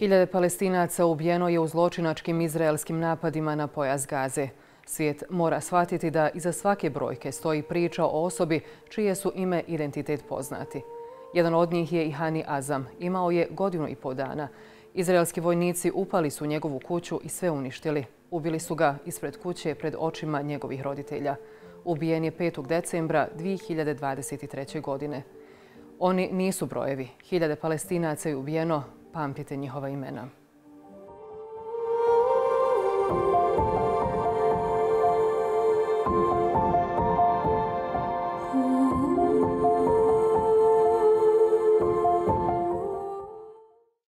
Hiljade palestinaca ubijeno je u zločinačkim izraelskim napadima na pojas Gaze. Svijet mora shvatiti da iza svake brojke stoji priča o osobi čije su ime identitet poznati. Jedan od njih je i Hani Azam. Imao je godinu i pol dana. Izraelski vojnici upali su njegovu kuću i sve uništili. Ubili su ga ispred kuće pred očima njegovih roditelja. Ubijen je 5. decembra 2023. godine. Oni nisu brojevi. Hiljade palestinaca je ubijeno. Pamtite njihova imena. Thank you.